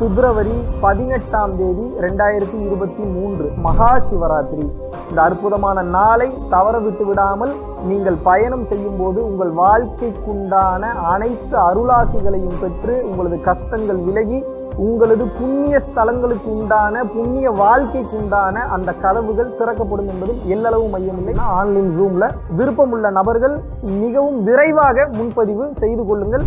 பிப்ரவரி பதினெட்டாம் தேதி ரெண்டாயிரத்தி இருபத்தி மூன்று மகா சிவராத்திரி இந்த அற்புதமான நாளை தவற விட்டு விடாமல் நீங்கள் பயணம் செய்யும் போது உங்கள் வாழ்க்கைக்குண்டான அனைத்து அருளாசிகளையும் பெற்று உங்களது கஷ்டங்கள் விலகி உங்களது புண்ணிய ஸ்தலங்களுக்கு உண்டான புண்ணிய வாழ்க்கைக்கு உண்டான அந்த கதவுகள் திறக்கப்படும் என்பதில் எல்லளவு மையமில்லை. ஆன்லைன் ரூம்ல விருப்பமுள்ள நபர்கள் மிகவும் விரைவாக முன்பதிவு செய்து கொள்ளுங்கள்.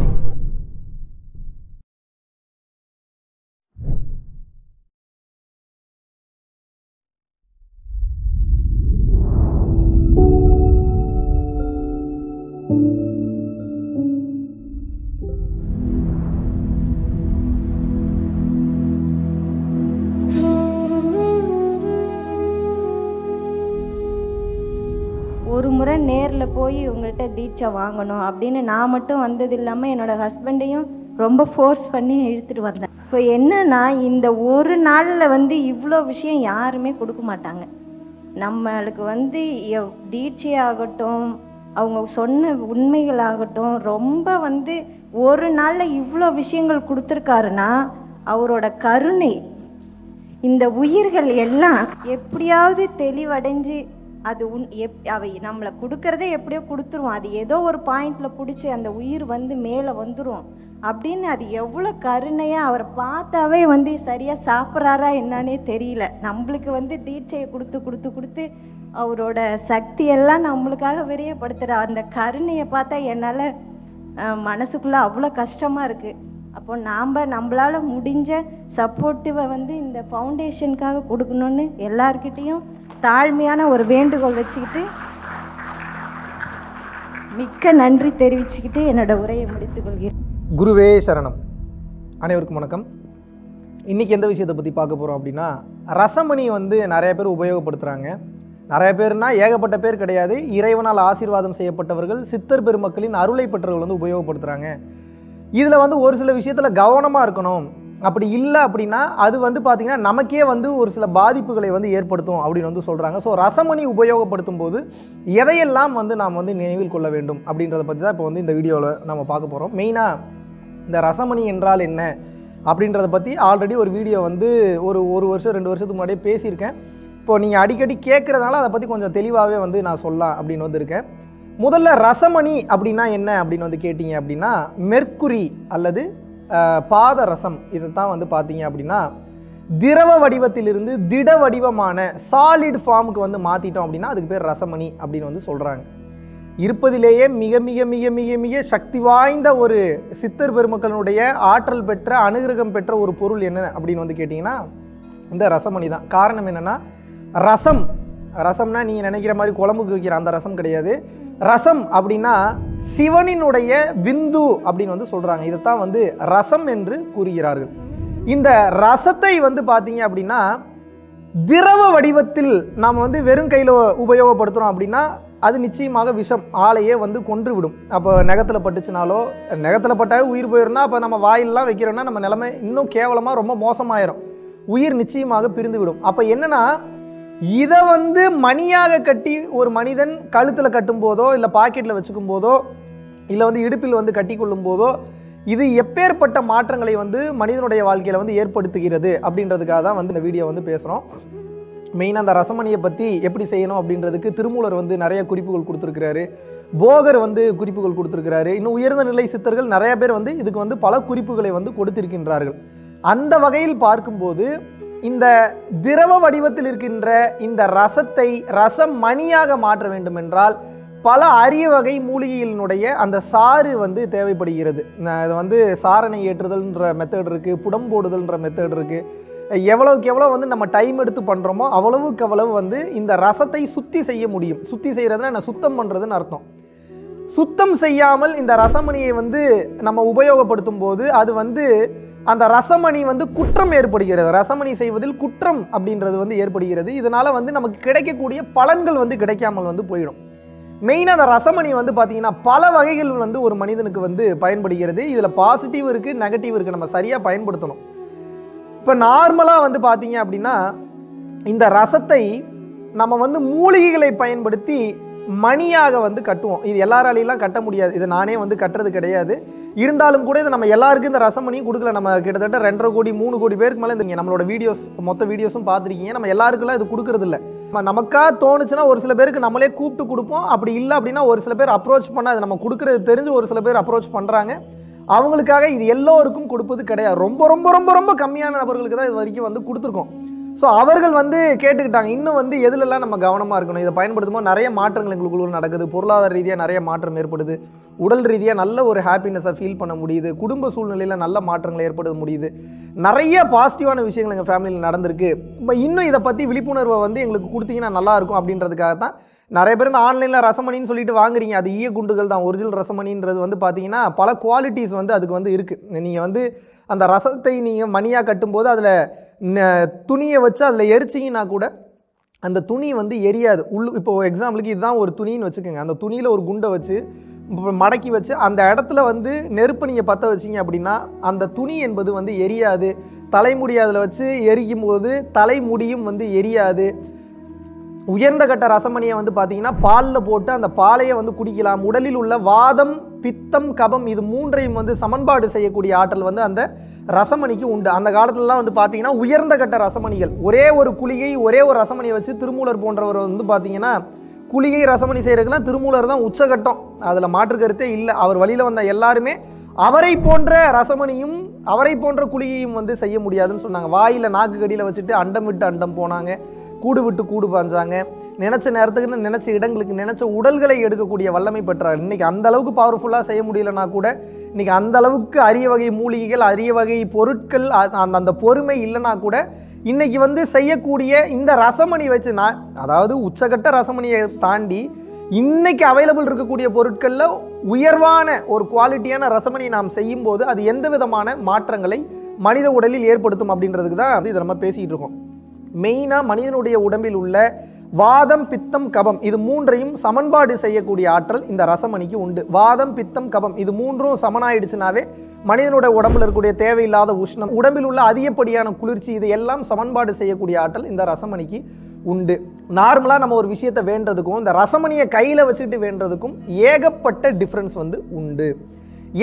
கிட்ட தீட்சை வாங்கணும் அப்படின்னு நான் மட்டும் வந்தது இல்லாமல் என்னோடய ஹஸ்பண்டையும் ரொம்ப ஃபோர்ஸ் பண்ணி இழுத்துட்டு வந்தேன். இப்போ என்னன்னா இந்த ஒரு நாளில் வந்து இவ்வளோ விஷயம் யாருமே கொடுக்க மாட்டாங்க. நம்மளுக்கு வந்து தீட்சையாகட்டும் அவங்க சொன்ன உண்மைகளாகட்டும் ரொம்ப வந்து ஒரு நாளில் இவ்வளோ விஷயங்கள் கொடுத்துருக்காருன்னா அவரோட கருணை இந்த உயிர்கள் எல்லாம் எப்படியாவது தெளிவடைஞ்சு அது உன் எப் அவை நம்மளை கொடுக்கறதே எப்படியோ கொடுத்துருவோம். அது ஏதோ ஒரு பாயிண்டில் பிடிச்சி அந்த உயிர் வந்து மேலே வந்துடும் அப்படின்னு அது எவ்வளோ கருணையாக அவரை பார்த்தாவே வந்து சரியாக சாப்பிட்றாரா என்னன்னே தெரியல. நம்மளுக்கு வந்து தீட்சையை கொடுத்து கொடுத்து கொடுத்து அவரோட சக்தியெல்லாம் நம்மளுக்காக விரியப்படுத்துகிற அந்த கருணையை பார்த்தா என்னால் மனசுக்குள்ளே அவ்வளோ கஷ்டமாக இருக்குது அப்போ நாம் நம்மளால் முடிஞ்ச சப்போர்ட்டிவை வந்து இந்த ஃபவுண்டேஷனுக்காக கொடுக்கணுன்னு எல்லார்கிட்டேயும் தாழ்மையான ஒரு வேண்டுகோள் வச்சுக்கிட்டு மிக்க நன்றி தெரிவிச்சுக்கிட்டு என்னோட உரையை முடித்துக் கொள்கிறேன். குருவே சரணம். அனைவருக்கும் வணக்கம். இன்றைக்கி எந்த விஷயத்தை பற்றி பார்க்க போகிறோம் அப்படின்னா ரசமணி வந்து நிறைய பேர் உபயோகப்படுத்துகிறாங்க நிறைய பேர்னா ஏகப்பட்ட பேர் கிடையாது. இறைவனால் ஆசீர்வாதம் செய்யப்பட்டவர்கள் சித்தர் பெருமக்களின் அருளை பெற்றவர்கள் வந்து உபயோகப்படுத்துகிறாங்க இதில் வந்து ஒரு சில விஷயத்தில் கவனமாக இருக்கணும். அப்படி இல்லை அப்படின்னா அது வந்து பார்த்திங்கன்னா நமக்கே வந்து ஒரு சில பாதிப்புகளை வந்து ஏற்படுத்தும் அப்படின்னு வந்து சொல்கிறாங்க ஸோ ரசமணி உபயோகப்படுத்தும் போது எதையெல்லாம் வந்து நாம் வந்து நினைவில் கொள்ள வேண்டும் அப்படின்றத பற்றி தான் இப்போ வந்து இந்த வீடியோவில் நம்ம பார்க்க போகிறோம் மெயினாக இந்த ரசமணி என்றால் என்ன அப்படின்றத பற்றி ஆல்ரெடி ஒரு வீடியோ வந்து ஒரு ஒரு வருஷம் ரெண்டு வருஷத்துக்கு முன்னாடியே பேசியிருக்கேன். இப்போ நீங்கள் அடிக்கடி கேட்குறதுனால அதை பற்றி கொஞ்சம் தெளிவாகவே வந்து நான் சொல்லலாம் அப்படின்னு வந்திருக்கேன். முதல்ல ரசமணி அப்படின்னா என்ன அப்படின்னு வந்து கேட்டிங்க அப்படின்னா மெர்க்குரி அல்லது பாதரசம். பாத ரசம் இதை தான் வந்து பார்த்தீங்க அப்படின்னா திரவ வடிவத்திலிருந்து திட வடிவமான சாலிட் ஃபார்முக்கு வந்து மாற்றிட்டோம் அப்படின்னா அதுக்கு பேர் ரசமணி அப்படின்னு வந்து சொல்கிறாங்க இருப்பதிலேயே மிக மிக மிக மிக மிக சக்தி வாய்ந்த ஒரு சித்தர் பெருமக்களுடைய ஆற்றல் பெற்ற அனுகிரகம் பெற்ற ஒரு பொருள் என்ன அப்படின்னு வந்து கேட்டிங்கன்னா இந்த ரசமணி தான். காரணம் என்னென்னா ரசம். ரசம்னா நீங்கள் நினைக்கிற மாதிரி குழம்புக்கு வைக்கிற அந்த ரசம் கிடையாது. ரசம் அப்படின்னா சிவனினுடைய விந்து அப்படின்னு வந்து சொல்கிறாங்க இதைத்தான் வந்து ரசம் என்று கூறுகிறார்கள். இந்த ரசத்தை வந்து பார்த்தீங்க அப்படின்னா திரவ வடிவத்தில் நாம் வந்து வெறும் கையில் உபயோகப்படுத்துகிறோம் அப்படின்னா அது நிச்சயமாக விஷம் ஆளையே வந்து கொன்று விடும் அப்போ நகத்தில் பட்டுச்சுனாலோ நகத்தில் பட்டாவே உயிர் போயிருந்தா அப்போ நம்ம வாயிலெலாம் வைக்கிறோன்னா நம்ம நிலைமை இன்னும் கேவலமாக ரொம்ப மோசமாயிரும். உயிர் நிச்சயமாக பிரிந்து விடும் அப்போ என்னென்னா இதை வந்து மணியாக கட்டி ஒரு மனிதன் கழுத்தில் கட்டும் போதோ இல்லை பாக்கெட்டில் வச்சுக்கும் போதோ இல்லை வந்து இடுப்பில் வந்து கட்டி கொள்ளும் போதோ இது எப்பேற்பட்ட மாற்றங்களை வந்து மனிதனுடைய வாழ்க்கையில் வந்து ஏற்படுத்துகிறது அப்படின்றதுக்காக தான் வந்து இந்த வீடியோ வந்து பேசுகிறோம் மெயினாக அந்த ரசமணியை பற்றி எப்படி செய்யணும் அப்படின்றதுக்கு திருமூலர் வந்து நிறைய குறிப்புகள் கொடுத்துருக்கிறாரு. போகர் வந்து குறிப்புகள் கொடுத்துருக்கிறாரு. இன்னும் உயர்ந்த நிலை சித்தர்கள் நிறைய பேர் வந்து இதுக்கு வந்து பல குறிப்புகளை வந்து கொடுத்திருக்கின்றார்கள். அந்த வகையில் பார்க்கும்போது இந்த திரவ வடிவத்தில் இருக்கின்ற இந்த ரசத்தை ரசம் மணியாக மாற்ற வேண்டும் என்றால் பல அரிய வகை மூலிகைகளினுடைய அந்த சாறு வந்து தேவைப்படுகிறது. இது வந்து சாரணை ஏற்றுதல்ன்ற மெத்தட் இருக்குது புடம் போடுதல்ன்ற மெத்தட் இருக்குது எவ்வளவுக்கு எவ்வளோ வந்து நம்ம டைம் எடுத்து பண்ணுறோமோ அவ்வளவுக்கு அவ்வளவு வந்து இந்த ரசத்தை சுத்தி செய்ய முடியும். சுத்தி செய்கிறதுனா என்ன? சுத்தம் பண்ணுறதுன்னு அர்த்தம். சுத்தம் செய்யாமல் இந்த ரசமணியை வந்து நம்ம உபயோகப்படுத்தும் போது அது வந்து அந்த ரசமணி வந்து குற்றம் ஏற்படுகிறது. ரசமணி செய்வதில் குற்றம் அப்படின்றது வந்து ஏற்படுகிறது. இதனால் வந்து நமக்கு கிடைக்கக்கூடிய பலன்கள் வந்து கிடைக்காமல் வந்து போயிடும். மெயினாக அந்த ரசமணி வந்து பார்த்தீங்கன்னா பல வகைகள் வந்து ஒரு மனிதனுக்கு வந்து பயன்படுகிறது. இதில் பாசிட்டிவ் இருக்குது நெகட்டிவ் இருக்குது நம்ம சரியாக பயன்படுத்தணும். இப்போ நார்மலாக வந்து பார்த்தீங்க அப்படின்னா இந்த ரசத்தை நம்ம வந்து மூலிகைகளை பயன்படுத்தி மணியாக வந்து கட்டுவோம். இது எல்லாராலையெல்லாம் கட்ட முடியாது. இது நானே வந்து கட்டுறது கிடையாது. இருந்தாலும் கூட இது நம்ம எல்லாருக்கும் இந்த ரசமணியும் கொடுக்கல. நம்ம கிட்டத்தட்ட ரெண்டரை கோடி மூணு கோடி பேருக்கு மேலே இந்த நம்மளோட வீடியோஸ் மொத்த வீடியோஸும் பார்த்துருக்கீங்க. நம்ம எல்லாருக்கெல்லாம் இது கொடுக்கறது இல்லை நமக்காக தோணுச்சுன்னா ஒரு சில பேருக்கு நம்மளே கூப்பிட்டு கொடுப்போம். அப்படி இல்லை அப்படின்னா ஒரு சில பேர் அப்ரோச் பண்ணால் அது நம்ம கொடுக்கறது தெரிஞ்சு ஒரு சில பேர் அப்ரோச் பண்ணுறாங்க அவங்களுக்காக இது எல்லோருக்கும் கொடுப்பது கிடையாது. ரொம்ப ரொம்ப ரொம்ப ரொம்ப கம்மியான நபர்களுக்கு தான் இது வரைக்கும் வந்து கொடுத்துருக்கோம். ஸோ அவர்கள் வந்து கேட்டுக்கிட்டாங்க இன்னும் வந்து எதுலெல்லாம் நம்ம கவனமாக இருக்கணும்? இதை பயன்படுத்தும் போது நிறைய மாற்றங்கள் எங்களுக்குள்ள நடக்குது. பொருளாதார ரீதியாக நிறைய மாற்றம் ஏற்படுது. உடல் ரீதியாக நல்ல ஒரு ஹாப்பினஸை ஃபீல் பண்ண முடியுது. குடும்ப சூழ்நிலையில் நல்ல மாற்றங்கள் ஏற்பட முடியுது. நிறைய பாசிட்டிவான விஷயங்கள் எங்கள் ஃபேமிலியில் நடந்திருக்கு. இன்னும் இதை பற்றி விழிப்புணர்வை வந்து எங்களுக்கு கொடுத்தீங்கன்னா நல்லாயிருக்கும் அப்படின்றதுக்காக தான் நிறைய பேர் இந்த ஆன்லைனில் ரசமணின்னு சொல்லிட்டு வாங்குறீங்க. அது ஈய குண்டுகள் தான் ஒரிஜினல் ரசமணின்றது வந்து பார்த்தீங்கன்னா பல குவாலிட்டிஸ் வந்து அதுக்கு வந்து இருக்குது நீங்கள் வந்து அந்த ரசத்தை நீங்கள் மணியாக கட்டும்போது அதில் துணியை வச்சு அதில் எரிச்சிங்கன்னா கூட அந்த துணி வந்து எரியாது. உள்ளு இப்போ எக்ஸாம்பிளுக்கு இதுதான் ஒரு துணின்னு வச்சுக்கோங்க. அந்த துணியில் ஒரு குண்டை வச்சு மடக்கி வச்சு அந்த இடத்துல வந்து நெருப்பு நீங்கள் பற்ற வச்சீங்க அப்படின்னா அந்த துணி என்பது வந்து எரியாது. தலைமுடி அதில் வச்சு எரிக்கும் போது தலைமுடியும் வந்து எரியாது. உயர்ந்த கட்ட ரசமணியை வந்து பார்த்தீங்கன்னா பாலில் போட்டு அந்த பாலையை வந்து குடிக்கலாம். உடலில் உள்ள வாதம் பித்தம் கபம் இது மூன்றையும் வந்து சமன்பாடு செய்யக்கூடிய ஆற்றல் வந்து அந்த ரசமணிக்கு உண்டு. அந்த காலத்துலலாம் வந்து பார்த்தீங்கன்னா உயர்ந்த கட்ட ரசமணிகள். ஒரே ஒரு குழியை ஒரே ஒரு ரசமணியை வச்சு திருமூலர் போன்றவர் வந்து பார்த்தீங்கன்னா குழியை ரசமணி செய்கிறதுக்குலாம் திருமூலர் தான் உச்சகட்டம். அதில் மாற்று கருத்தே இல்லை. அவர் வழியில் வந்த எல்லாருமே அவரை போன்ற ரசமணியும் அவரை போன்ற குழியையும் வந்து செய்ய முடியாதுன்னு சொன்னாங்க. வாயில் நாக்கு கடியில் வச்சுட்டு அண்டம் விட்டு அண்டம் போனாங்க. கூடு விட்டு கூடு பாஞ்சாங்க. நினச்ச நேரத்துக்குன்னு நினச்ச இடங்களுக்கு நினச்ச உடல்களை எடுக்கக்கூடிய வல்லமை பெற்றார். இன்னைக்கு அந்த அளவுக்கு பவர்ஃபுல்லாக செய்ய முடியலன்னா கூட இன்னைக்கு அந்த அளவுக்கு அரிய வகை மூலிகைகள் அரிய வகை பொருட்கள் அந்த அந்த பொறுமை இல்லைனா கூட இன்னைக்கு வந்து செய்யக்கூடிய இந்த ரசமணி வச்சு நான் அதாவது உச்சகட்ட ரசமணியை தாண்டி இன்னைக்கு அவைலபிள் இருக்கக்கூடிய பொருட்களில் உயர்வான ஒரு குவாலிட்டியான ரசமணி நாம் செய்யும்போது அது எந்த விதமான மாற்றங்களை மனித உடலில் ஏற்படுத்தும் அப்படின்றதுக்கு தான் வந்து இதை நம்ம பேசிகிட்டு இருக்கோம். மெயினாக மனிதனுடைய உடம்பில் உள்ள வாதம் பித்தம் கபம் இது மூன்றையும் சமன்பாடு செய்யக்கூடிய ஆற்றல் இந்த ரசமணிக்கு உண்டு. வாதம் பித்தம் கபம் இது மூன்றும் சமனாயிடுச்சுனாவே மனிதனோட உடம்புல இருக்கக்கூடிய தேவையில்லாத உஷ்ணம் உடம்பில் உள்ள அதிகப்படியான குளிர்ச்சி இது எல்லாம் சமன்பாடு செய்யக்கூடிய ஆற்றல் இந்த ரசமணிக்கு உண்டு. நார்மலாக நம்ம ஒரு விஷயத்தை வேண்டதுக்கும் இந்த ரசமணியை கையில் வச்சுட்டு வேண்டதுக்கும் ஏகப்பட்ட டிஃப்ரென்ஸ் வந்து உண்டு.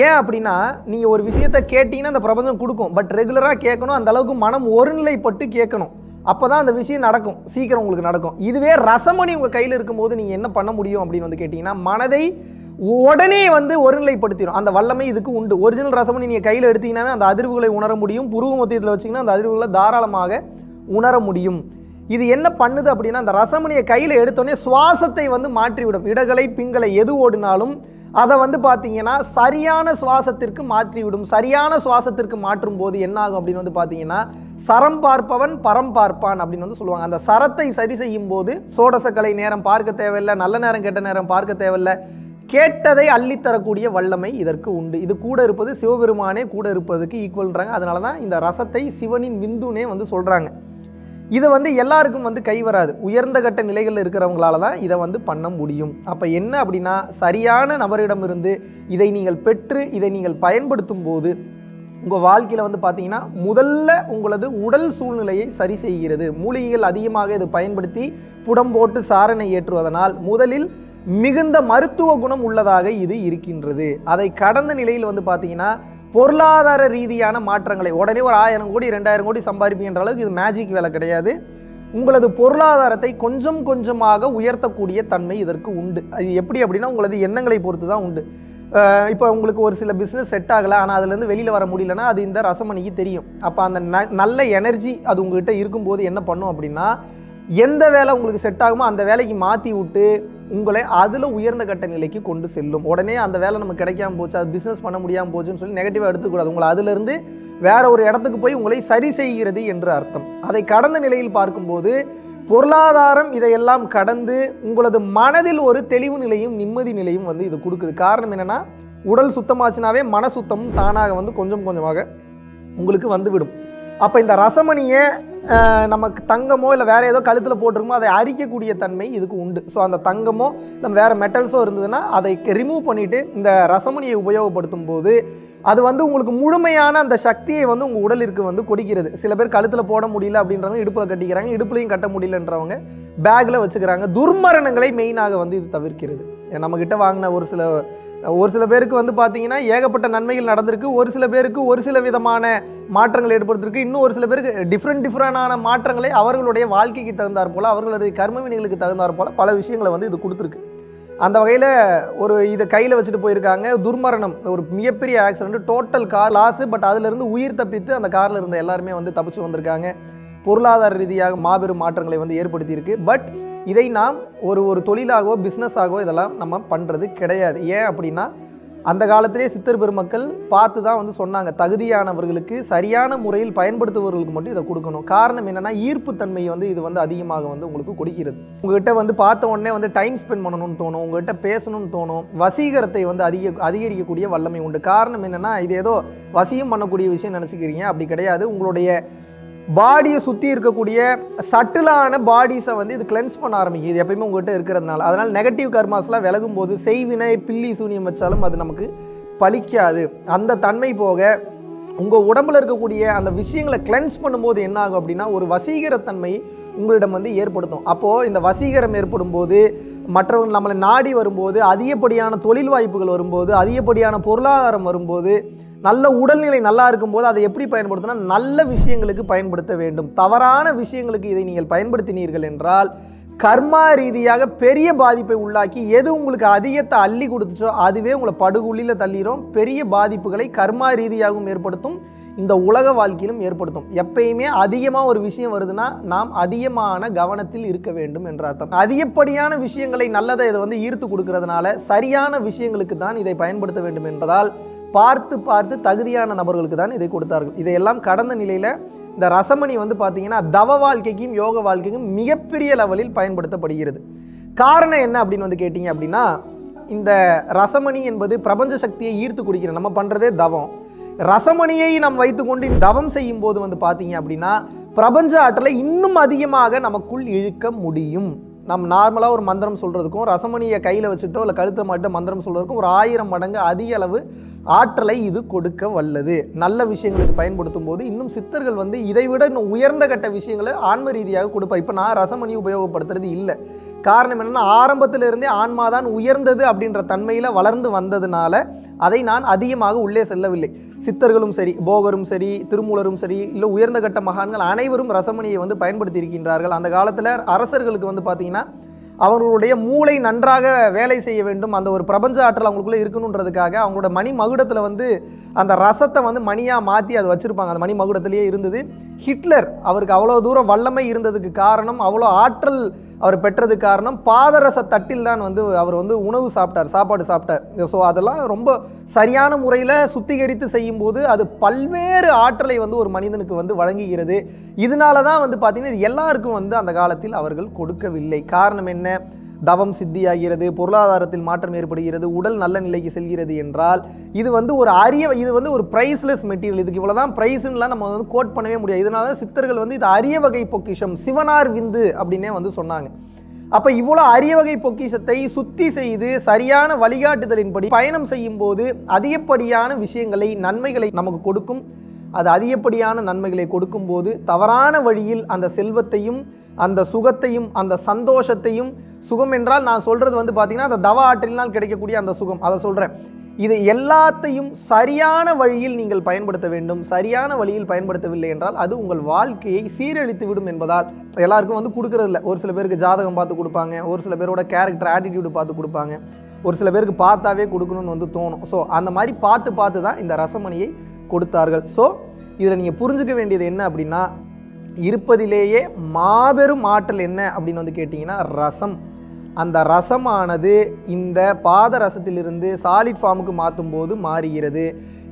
ஏன் அப்படின்னா நீங்கள் ஒரு விஷயத்தை கேட்டிங்கன்னா அந்த பிரபஞ்சம் கொடுக்கும். பட் ரெகுலராக கேட்கணும் அந்தளவுக்கு மனம் ஒருநிலைப்பட்டு கேட்கணும். அப்போ தான் அந்த விஷயம் நடக்கும். சீக்கிரம் உங்களுக்கு நடக்கும். இதுவே ரசமணி உங்கள் கையில் இருக்கும்போது நீங்கள் என்ன பண்ண முடியும் அப்படின்னு வந்து கேட்டிங்கன்னா மனதை உடனே வந்து ஒருநிலைப்படுத்திடும் அந்த வல்லமை இதுக்கு உண்டு. ஒரிஜினல் ரசமணி நீங்கள் கையில் எடுத்தீங்கன்னாவே அந்த அதிர்வுகளை உணர முடியும். புருவ மத்தியத்தில் வச்சிங்கன்னா அந்த அதிர்வுகளை தாராளமாக உணர முடியும். இது என்ன பண்ணுது அப்படின்னா அந்த ரசமணியை கையில் எடுத்தோடனே சுவாசத்தை வந்து மாற்றிவிடும். இடகலை பிங்களை எது ஓடினாலும் அதை வந்து பார்த்தீங்கன்னா சரியான சுவாசத்திற்கு மாற்றிவிடும் சரியான சுவாசத்திற்கு மாற்றும் போது என்ன ஆகும் அப்படின்னு வந்து பார்த்தீங்கன்னா சரம் பார்ப்பவன் பரம் பார்ப்பான் அப்படின்னு வந்து சொல்லுவாங்க. அந்த சரத்தை சரி செய்யும் போது சோடசக்கலை நேரம் பார்க்க தேவையில்லை நல்ல நேரம் கெட்ட நேரம் பார்க்க தேவையில்லை. கேட்டதை அள்ளித்தரக்கூடிய வல்லமை இதற்கு உண்டு. இது கூட இருப்பது சிவபெருமானே கூட இருப்பதுக்கு ஈக்குவல்ன்றாங்க அதனால தான் இந்த ரசத்தை சிவனின் விந்துனே வந்து சொல்கிறாங்க இதை வந்து எல்லாருக்கும் வந்து கை வராது. உயர்ந்த கட்ட நிலைகளில் இருக்கிறவங்களால தான் இதை வந்து பண்ண முடியும். அப்போ என்ன அப்படின்னா சரியான நபரிடமிருந்து இதை நீங்கள் பெற்று இதை நீங்கள் பயன்படுத்தும் போது உங்கள் வாழ்க்கையில் வந்து பார்த்தீங்கன்னா முதல்ல உங்களது உடல் சூழ்நிலையை சரி செய்கிறது. மூலிகைகள் அதிகமாக இது பயன்படுத்தி புடம் போட்டு சாரணை ஏற்றுவதனால் முதலில் மிகுந்த மருத்துவ குணம் உள்ளதாக இது இருக்கின்றது. அதை கடந்த நிலையில் வந்து பார்த்தீங்கன்னா பொருளாதார ரீதியான மாற்றங்களை உடனே ஒரு ஆயிரம் கோடி ரெண்டாயிரம் கோடி சம்பாதிப்பீன்ற அளவுக்கு இது மேஜிக் வேலை கிடையாது. உங்களது பொருளாதாரத்தை கொஞ்சம் கொஞ்சமாக உயர்த்தக்கூடிய தன்மை இதற்கு உண்டு. அது எப்படி அப்படின்னா உங்களது எண்ணங்களை பொறுத்து தான் உண்டு இப்போ உங்களுக்கு ஒரு சில பிஸ்னஸ் செட் ஆகலை ஆனால் அதுலேருந்து வெளியில் வர முடியலன்னா அது இந்த ரசமணிக்கு தெரியும். அப்போ அந்த ந- நல்ல எனர்ஜி அது உங்ககிட்ட இருக்கும்போது என்ன பண்ணும் அப்படின்னா எந்த வேலை உங்களுக்கு செட் ஆகுமோ அந்த வேலைக்கு மாற்றி விட்டு உங்களை அதில் உயர்ந்த கட்ட நிலைக்கு கொண்டு செல்லும். உடனே அந்த வேலை நமக்கு கிடைக்காம போச்சு அது பிஸ்னஸ் பண்ண முடியாமல் போச்சுன்னு சொல்லி நெகட்டிவாக எடுத்துக்கூடாது உங்களை அதிலிருந்து வேற ஒரு இடத்துக்கு போய் உங்களை சரி செய்கிறது என்று அர்த்தம். அதை கடந்த நிலையில் பார்க்கும்போது பொருளாதாரம் இதையெல்லாம் கடந்து உங்களது மனதில் ஒரு தெளிவு நிலையும் நிம்மதி நிலையும் வந்து இது கொடுக்குது. காரணம் என்னென்னா உடல் சுத்தமாச்சுனாவே மன சுத்தமும் தானாக வந்து கொஞ்சம் கொஞ்சமாக உங்களுக்கு வந்துவிடும் அப்போ இந்த ரசமணியை நமக்கு தங்கமோ இல்லை வேறு ஏதோ கழுத்தில் போட்டிருக்கோமோ அதை அரிக்கக்கூடிய தன்மை இதுக்கு உண்டு. ஸோ அந்த தங்கமோ நம்ம வேறு மெட்டல்ஸோ இருந்ததுன்னா அதை ரிமூவ் பண்ணிட்டு இந்த ரசமணியை உபயோகப்படுத்தும் போது அது வந்து உங்களுக்கு முழுமையான அந்த சக்தியை வந்து உங்கள் உடலிற்கு வந்து கொடுக்கிறது. சில பேர் கழுத்தில் போட முடியல அப்படின்றவங்க இடுப்பில் கட்டிக்கிறாங்க இடுப்புலையும் கட்ட முடியலன்றவங்க பேக்கில் வச்சுக்கிறாங்க. துர்மரணங்களை மெயினாக வந்து இது தவிர்க்கிறது. நம்மக்கிட்ட வாங்கின ஒரு சில ஒரு சில பேருக்கு வந்து பார்த்தீங்கன்னா ஏகப்பட்ட நன்மைகள் நடந்திருக்கு. ஒரு சில பேருக்கு ஒரு சில விதமான மாற்றங்கள் ஏற்படுத்திருக்கு. இன்னும் ஒரு சில பேருக்கு டிஃப்ரெண்ட் டிஃப்ரெண்டான மாற்றங்களை அவர்களுடைய வாழ்க்கைக்கு தகுந்தார் போல் அவர்களுடைய கர்ம வினைகளுக்கு தகுந்தாற் பல விஷயங்களை வந்து இது கொடுத்துருக்கு. அந்த வகையில் ஒரு இதை கையில் வச்சுட்டு போயிருக்காங்க. துர்மரணம் ஒரு மிகப்பெரிய accident total car loss but அதிலிருந்து உயிர் தப்பித்து அந்த காரில் இருந்த எல்லாருமே வந்து தப்பிச்சு வந்திருக்காங்க. பொருளாதார ரீதியாக மாபெரும் மாற்றங்களை வந்து ஏற்படுத்தியிருக்கு. பட் இதை நாம் ஒரு ஒரு தொழிலாகவோ பிஸ்னஸாகவோ இதெல்லாம் நம்ம பண்ணுறது கிடையாது. ஏன் அப்படின்னா அந்த காலத்திலே சித்தர் பெருமக்கள் பார்த்து தான் வந்து சொன்னாங்க தகுதியானவர்களுக்கு சரியான முறையில் பயன்படுத்துபவர்களுக்கு மட்டும் இதை கொடுக்கணும். காரணம் என்னென்னா ஈர்ப்பு தன்மை வந்து இது வந்து அதிகமாக வந்து உங்களுக்கு கொடுக்கிறது. உங்ககிட்ட வந்து பார்த்த உடனே வந்து டைம் ஸ்பெண்ட் பண்ணணும்னு தோணும் உங்ககிட்ட பேசணும்னு தோணும் வசீகரத்தை வந்து அதிக அதிகரிக்கக்கூடிய வல்லமை உண்டு. காரணம் என்னென்னா இது ஏதோ வசியம் பண்ணக்கூடிய விஷயம் நினச்சிக்கிறீங்க. அப்படி கிடையாது. உங்களுடைய பாடியை சுற்றி இருக்கக்கூடிய சட்டிலான பாடிஸை வந்து இது கிளென்ஸ் பண்ண ஆரம்பிக்கும் இது எப்பயுமே உங்கள்கிட்ட இருக்கிறதுனால. அதனால் நெகட்டிவ் கர்மாஸ்லாம் விலகும் போது செய்வினை பில்லி சூனியம் வச்சாலும் அது நமக்கு பலிக்காது. அந்த தன்மை போக உங்கள் உடம்புல இருக்கக்கூடிய அந்த விஷயங்களை கிளென்ஸ் பண்ணும்போது என்ன ஆகும் அப்படின்னா ஒரு வசீகரத்தன்மை உங்களிடம் வந்து ஏற்படுத்தும். அப்போது இந்த வசீகரம் ஏற்படும் போது மற்றவங்க நம்மளை நாடி வரும்போது அதிகப்படியான தொழில் வாய்ப்புகள் வரும்போது அதிகப்படியான பொருளாதாரம் வரும்போது நல்ல உடல்நிலை நல்லா இருக்கும்போது அதை எப்படி பயன்படுத்தினா நல்ல விஷயங்களுக்கு பயன்படுத்த வேண்டும். தவறான விஷயங்களுக்கு இதை நீங்கள் பயன்படுத்தினீர்கள் என்றால் கர்மா ரீதியாக பெரிய பாதிப்பை உள்ளாக்கி எது உங்களுக்கு அதிகத்தை அள்ளி கொடுத்துச்சோ அதுவே உங்களை படுகுழியில் தள்ளிடும் பெரிய பாதிப்புகளை கர்மா ரீதியாகவும் ஏற்படுத்தும் இந்த உலக வாழ்க்கையிலும் ஏற்படுத்தும். எப்பயுமே அதிகமாக ஒரு விஷயம் வருதுன்னா நாம் அதிகமான கவனத்தில் இருக்க வேண்டும் என்ற அர்த்தம். அதிகப்படியான விஷயங்களை நல்லதை இதை வந்து ஈர்த்து கொடுக்கறதுனால சரியான விஷயங்களுக்கு தான் இதை பயன்படுத்த வேண்டும் என்பதால் பார்த்து பார்த்து தகுதியான நபர்களுக்கு தான் இதை கொடுத்தார்கள். இதையெல்லாம் கடந்த நிலையில் இந்த ரசமணி வந்து பார்த்தீங்கன்னா தவ வாழ்க்கைக்கும் யோக வாழ்க்கைக்கும் மிகப்பெரிய லெவலில் பயன்படுத்தப்படுகிறது. காரணம் என்ன அப்படின்னு வந்து கேட்டிங்க அப்படின்னா இந்த ரசமணி என்பது பிரபஞ்ச சக்தியை ஈர்த்து குடிக்கிற நம்ம பண்ணுறதே தவம். ரசமணியை நாம் வைத்துக்கொண்டு தவம் செய்யும் போது வந்து பார்த்தீங்க அப்படின்னா பிரபஞ்ச ஆற்றலை இன்னும் அதிகமாக நமக்குள் இழுக்க முடியும். நம்ம நார்மலாக ஒரு மந்திரம் சொல்கிறதுக்கும் ரசமணியை கையில் வச்சுட்டோ இல்லை கழுத்தை மாட்டோ மந்திரம் சொல்கிறதுக்கும் ஒரு ஆயிரம் மடங்கு அதிக அளவு ஆற்றலை இது கொடுக்க வல்லது. நல்ல விஷயங்களுக்கு பயன்படுத்தும் போது இன்னும் சித்தர்கள் வந்து இதை விட இன்னும் உயர்ந்த கட்ட விஷயங்களை ஆன்ம ரீதியாக கொடுப்பார் இப்போ நான் ரசமணி உபயோகப்படுத்துறது இல்லை. காரணம் என்னென்னா ஆரம்பத்தில் இருந்தே ஆன்மா தான் உயர்ந்தது அப்படின்ற தன்மையில் வளர்ந்து வந்ததுனால அதை நான் அதிகமாக உள்ளே செல்லவில்லை. சித்தர்களும் சரி போகரும் சரி திருமூலரும் சரி இல்லை உயர்ந்த கட்ட மகான்கள் அனைவரும் ரசமணியை வந்து பயன்படுத்தி இருக்கின்றார்கள் அந்த காலத்தில் அரசர்களுக்கு வந்து பார்த்திங்கன்னா அவர்களுடைய மூளை நன்றாக வேலை செய்ய வேண்டும். அந்த ஒரு பிரபஞ்ச ஆற்றல் அவங்களுக்குள்ளே இருக்கணுன்றதுக்காக அவங்களோட மணி மகுடத்தில் வந்து அந்த ரசத்தை வந்து மணியாக மாற்றி அதை வச்சுருப்பாங்க. அந்த மணி மகுடத்திலேயே இருந்தது. ஹிட்லர் அவருக்கு அவ்வளோ தூரம் வல்லமை இருந்ததுக்கு காரணம் அவ்வளோ ஆற்றல் அவர் பெற்றது காரணம் பாதரச தட்டில் தான் வந்து அவர் வந்து உணவு சாப்பிட்டார் சாப்பாடு சாப்பிட்டார். ஸோ அதெல்லாம் ரொம்ப சரியான முறையில் சுத்திகரித்து செய்யும்போது அது பல்வேறு ஆற்றலை வந்து ஒரு மனிதனுக்கு வந்து வழங்குகிறது. இதனால தான் வந்து பார்த்திங்கன்னா இது எல்லாருக்கும் வந்து அந்த காலத்தில் அவர்கள் கொடுக்கவில்லை. காரணம் என்ன? தவம் சித்தியாகிறது பொருளாதாரத்தில் மாற்றம் ஏற்படுகிறது உடல் நல்ல நிலைக்கு செல்கிறது என்றால் இது வந்து ஒரு அரிய இது வந்து ஒரு ப்ரைஸ்லெஸ் மெட்டீரியல் இதுக்கு இவ்வளோ தான் ப்ரைஸ்லாம் நம்ம வந்து கோட் பண்ணவே முடியாது. இதனால தான் சித்தர்கள் வந்து இது அரிய வகை பொக்கிஷம் சிவனார் விந்து அப்படின்னே வந்து சொன்னாங்க. அப்போ இவ்வளோ அரிய வகை பொக்கிஷத்தை சுத்தி செய்து சரியான வழிகாட்டுதலின்படி பயணம் செய்யும் போது அதிகப்படியான விஷயங்களை நன்மைகளை நமக்கு கொடுக்கும். அது அதிகப்படியான நன்மைகளை கொடுக்கும்போது தவறான வழியில் அந்த செல்வத்தையும் அந்த சுகத்தையும் அந்த சந்தோஷத்தையும் சுகம் என்றால் நான் சொல்கிறது வந்து பார்த்தீங்கன்னா அந்த தவ ஆற்றலினால் கிடைக்கக்கூடிய அந்த சுகம். அதை சொல்கிறேன் இது எல்லாத்தையும் சரியான வழியில் நீங்கள் பயன்படுத்த வேண்டும். சரியான வழியில் பயன்படுத்தவில்லை என்றால் அது உங்கள் வாழ்க்கையை சீரழித்து விடும் என்பதால். எல்லாருக்கும் வந்து கொடுக்கறது இல்லை ஒரு சில பேருக்கு ஜாதகம் பார்த்து கொடுப்பாங்க. ஒரு சில பேரோட கேரக்டர் ஆட்டிடியூடு பார்த்து கொடுப்பாங்க. ஒரு சில பேருக்கு பார்த்தாவே கொடுக்கணும்னு வந்து தோணும். ஸோ அந்த மாதிரி பார்த்து பார்த்து தான் இந்த ரசமணியை கொடுத்தார்கள். ஸோ இதில் நீங்கள் புரிஞ்சுக்க வேண்டியது என்ன அப்படின்னா இருப்பதிலேயே மாபெரும் ஆற்றல் என்ன அப்படின்னு வந்து கேட்டிங்கன்னா ரசம். அந்த ரசமானது இந்த பாத ரசத்திலிருந்து சாலிட் ஃபார்முக்கு மாற்றும் போது மாறுகிறது.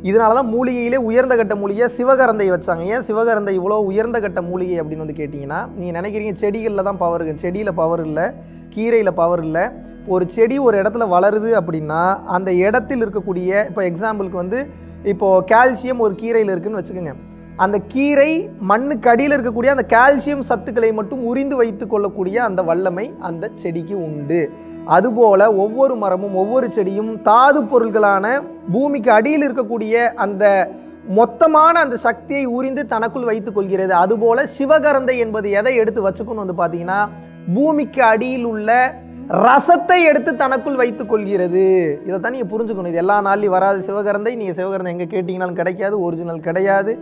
இதனால தான் மூலிகையிலே உயர்ந்த கட்ட மூலிகை சிவகரந்தை வச்சாங்க. ஏன் சிவகரந்தை இவ்வளோ உயர்ந்த கட்ட மூலிகை அப்படின்னு வந்து கேட்டிங்கன்னா நீங்கள் நினைக்கிறீங்க செடிகளில் தான் பவர் இருக்குது செடியில் பவர் இல்லை கீரையில் பவர் இல்லை. ஒரு செடி ஒரு இடத்துல வளருது அப்படின்னா அந்த இடத்தில் இருக்கக்கூடிய இப்போ எக்ஸாம்பிளுக்கு வந்து இப்போது கால்சியம் ஒரு கீரையில் இருக்குதுன்னு வச்சுக்கோங்க. அந்த கீரை மண்ணுக்கு அடியில் இருக்கக்கூடிய அந்த கால்சியம் சத்துக்களை மட்டும் உறிந்து வைத்து கொள்ளக்கூடிய அந்த வல்லமை அந்த செடிக்கு உண்டு. அதுபோல ஒவ்வொரு மரமும் ஒவ்வொரு செடியும் தாது பொருள்களான பூமிக்கு அடியில் இருக்கக்கூடிய அந்த மொத்தமான அந்த சக்தியை உறிந்து தனக்குள் வைத்துக் கொள்கிறது. அதுபோல சிவகரந்தை என்பது எதை எடுத்து வச்சுக்கணும் வந்து பார்த்தீங்கன்னா பூமிக்கு அடியில் உள்ள ரசத்தை எடுத்து தனக்குள் வைத்துக் கொள்கிறது. இதை தான் நீங்கள் புரிஞ்சுக்கணும். இது எல்லா நாள்லையும் வராது. சிவகரந்தை நீங்கள் சிவகரந்தை எங்கே கேட்டிங்கனாலும் கிடைக்காது ஒரிஜினல் கிடையாது.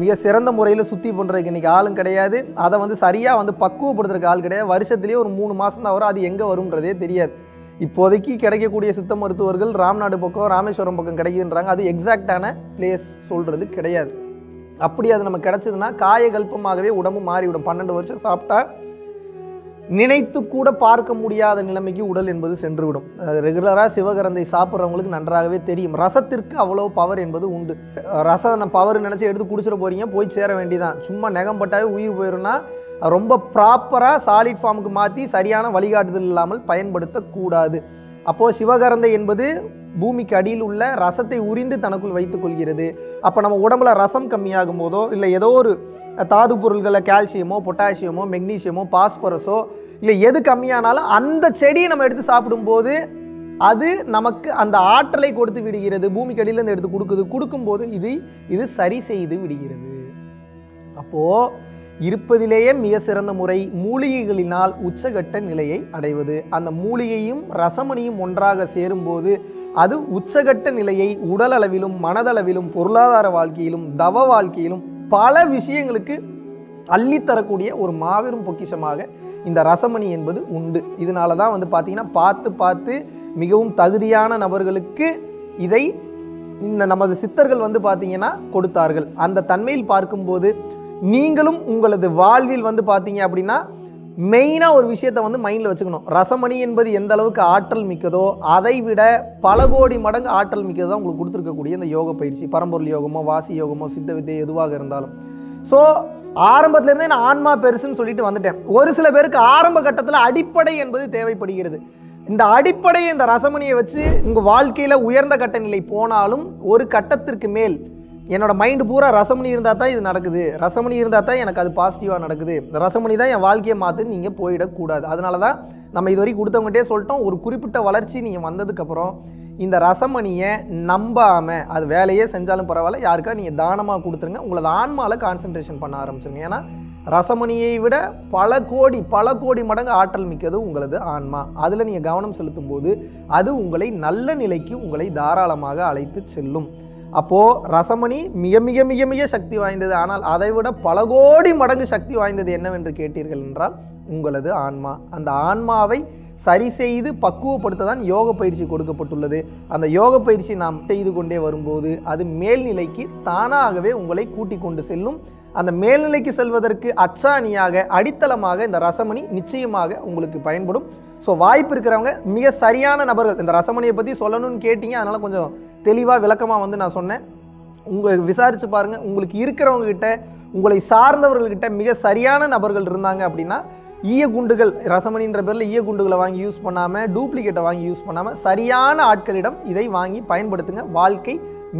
மிக சிறந்த முறையில் சுற்றி பண்ணுறதுக்கு இன்றைக்கி ஆளும் கிடையாது. அதை வந்து சரியாக வந்து பக்குவப்படுத்துறதுக்கு ஆள் கிடையாது. வருஷத்துலேயே ஒரு மூணு மாதம் தான் வரும். அது எங்கே வரும்ன்றதே தெரியாது. இப்போதைக்கு கிடைக்கக்கூடிய சித்த மருத்துவர்கள் ராம்நாடு பக்கம் ராமேஸ்வரம் பக்கம் கிடைக்குதுன்றாங்க. அது எக்ஸாக்டான பிளேஸ் சொல்கிறது கிடையாது. அப்படி அது நம்ம கிடச்சதுன்னா காயகல்பமாகவே உடம்பு மாறிவிடும். பன்னெண்டு வருஷம் சாப்பிட்டா நினைத்து கூட பார்க்க முடியாத நிலைமைக்கு உடல் என்பது சென்றுவிடும். ரெகுலராக சிவகரந்தை சாப்பிட்றவங்களுக்கு நன்றாகவே தெரியும். ரசத்திற்கு அவ்வளோ பவர் என்பது உண்டு. ரசம் பவர் நினச்சி எடுத்து குடிச்சிட போகிறீங்க போய் சேர வேண்டியதான் சும்மா நெகம்பட்டாவே உயிர் போயிடும்னா ரொம்ப ப்ராப்பராக சாலிட் ஃபார்முக்கு மாற்றி சரியான வழிகாட்டுதல் இல்லாமல் பயன்படுத்தக்கூடாது. அப்போது சிவகரந்தை என்பது பூமிக்கு அடியில் உள்ள ரசத்தை உறிந்து தனக்குள் வைத்துக்கொள்கிறது அப்போ நம்ம உடம்புல ரசம் கம்மியாகும் போதோ இல்லை ஏதோ ஒரு தாது பொருள்களை கால்சியமோ பொட்டாசியமோ மெக்னீசியமோ பாஸ்பரஸோ இல்லை எது கம்மியானாலும் அந்த செடியை நம்ம எடுத்து சாப்பிடும்போது அது நமக்கு அந்த ஆற்றலை கொடுத்து விடுகிறது. பூமிக்கு அடியிலேருந்து எடுத்து கொடுக்குது. கொடுக்கும்போது இது இது சரி செய்து விடுகிறது. அப்போது இருப்பதிலேயே மிக சிறந்த முறை மூலிகைகளினால் உச்சகட்ட நிலையை அடைவது. அந்த மூலிகையும் ரசமணியும் ஒன்றாக சேரும்போது அது உச்சகட்ட நிலையை உடல் அளவிலும் மனதளவிலும் பொருளாதார வாழ்க்கையிலும் தவ வாழ்க்கையிலும் பல விஷயங்களுக்கு அள்ளித்தரக்கூடிய ஒரு மாபெரும் பொக்கிஷமாக இந்த ரசமணி என்பது உண்டு. இதனால தான் வந்து பார்த்தீங்கன்னா பார்த்து பார்த்து மிகவும் தகுதியான நபர்களுக்கு இதை இந்த நமது சித்தர்கள் வந்து பார்த்தீங்கன்னா கொடுத்தார்கள். அந்த தன்மையில் பார்க்கும்போது நீங்களும் உங்களது வாழ்வில் வந்து பார்த்தீங்க அப்படின்னா மெயினாக ஒரு விஷயத்தை வந்து மைண்டில் வச்சுக்கணும். ரசமணி என்பது எந்த அளவுக்கு ஆற்றல் மிக்கதோ அதை விட பல கோடி மடங்கு ஆற்றல் மிக்கது தான் உங்களுக்கு கொடுத்துருக்கக்கூடிய இந்த யோக பயிற்சி. பரம்பொருள் யோகமோ வாசி யோகமோ சித்த வித்தை எதுவாக இருந்தாலும். ஸோ ஆரம்பத்திலேருந்தே நான் ஆன்மா பெருசுன்னு சொல்லிட்டு வந்துட்டேன். ஒரு சில பேருக்கு ஆரம்ப கட்டத்தில் அடிப்படை என்பது தேவைப்படுகிறது. இந்த அடிப்படையை இந்த ரசமணியை வச்சு உங்கள் வாழ்க்கையில் உயர்ந்த கட்ட நிலை போனாலும் ஒரு கட்டத்திற்கு மேல் என்னோடய மைண்டு பூரா ரசமணி இருந்தால் தான் இது நடக்குது. ரசமணி இருந்தால் தான் எனக்கு அது பாசிட்டிவாக நடக்குது. இந்த ரசமணி தான் என் வாழ்க்கையை மாற்று நீங்கள் போயிடக்கூடாது. அதனால தான் நம்ம இது வரைக்கும் கொடுத்தவங்ககிட்டே சொல்லிட்டோம். ஒரு குறிப்பிட்ட வளர்ச்சி நீங்கள் வந்ததுக்கப்புறம் இந்த ரசமணியை நம்பாமல் அது வேலையே செஞ்சாலும் பரவாயில்ல யாருக்கா நீங்கள் தானமாக கொடுத்துருங்க. உங்களது ஆன்மாவில் கான்சன்ட்ரேஷன் பண்ண ஆரம்பிச்சிருங்க. ஏன்னா ரசமணியை விட பல கோடி பல கோடி மடங்கு ஆற்றல் மிக்கது உங்களது ஆன்மா. அதில் நீங்கள் கவனம் செலுத்தும் போது அது உங்களை நல்ல நிலைக்கு உங்களை தாராளமாக அழைத்து செல்லும். அப்போது ரசமணி மிக மிக மிக மிக சக்தி வாய்ந்தது. ஆனால் அதைவிட பல கோடி மடங்கு சக்தி வாய்ந்தது என்னவென்று கேட்டீர்கள் என்றால் உங்களது ஆன்மா. அந்த ஆன்மாவை சரி செய்து பக்குவப்படுத்த தான் யோக பயிற்சி கொடுக்கப்பட்டுள்ளது. அந்த யோக பயிற்சி நாம் செய்து கொண்டே வரும்போது அது மேல்நிலைக்கு தானாகவே உங்களை கூட்டிக் கொண்டு செல்லும். அந்த மேல்நிலைக்கு செல்வதற்கு அச்சாணியாக அடித்தளமாக இந்த ரசமணி நிச்சயமாக உங்களுக்கு பயன்படும். ஸோ வாய்ப்பு இருக்கிறவங்க மிக சரியான நபர்கள். இந்த ரசமணியை பற்றி சொல்லணும்னு கேட்டீங்க அதனால் கொஞ்சம் தெளிவாக விளக்கமாக வந்து நான் சொன்னேன். உங்கள் விசாரித்து பாருங்கள் உங்களுக்கு இருக்கிறவங்கக்கிட்ட உங்களை சார்ந்தவர்கள்கிட்ட மிக சரியான நபர்கள் இருந்தாங்க அப்படின்னா ஈய குண்டுகள் ரசமணின்ற பேரில் ஈய குண்டுகளை வாங்கி யூஸ் பண்ணாமல் டூப்ளிகேட்டை வாங்கி யூஸ் பண்ணாமல் சரியான ஆட்களிடம் இதை வாங்கி பயன்படுத்துங்க. வாழ்க்கை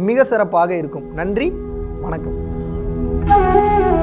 மிக சிறப்பாக இருக்கும். நன்றி. வணக்கம்.